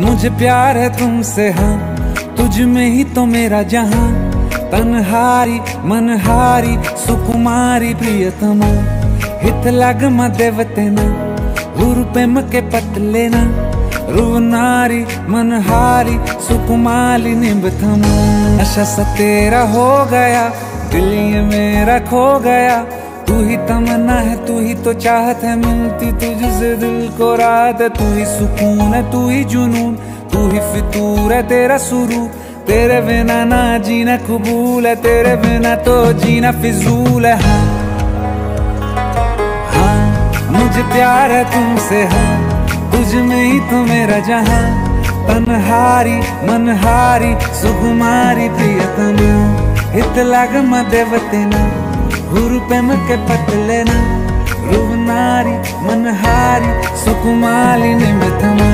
मुझे प्यार है तुमसे हाँ। तुझ में ही तो मेरा जहाँ। तनहारी, मनहारी, सुकुमारी, प्रियतमा। हित लग देवतेना गुरु प्रेम के पत पतलेना रुवनारी मनहारी सुकुमाली निबथमा नशा सा तेरा हो गया, दिल ये मेरा खो गया। तू ही तमन्ना है, तू ही तो चाहत है मिलती तुझसे दिल को रात है। तू ही सुकून है, तू ही जुनून, तू ही फितूर है तेरा शुरू तेरे बिना ना जीना कबूल है, तेरे बिना तो जीना फिजूल है। हाँ हाँ मुझे प्यार है तुमसे हाँ तुझ में ही तो मेरा जहाँ। तनहारी, मनहारी, सुकुमारी प्रियतमा, हित लाग मदेवतेना। गुरु प्रेम के पतलेना रुवनारी मनहारी सुकुमाली निमितमा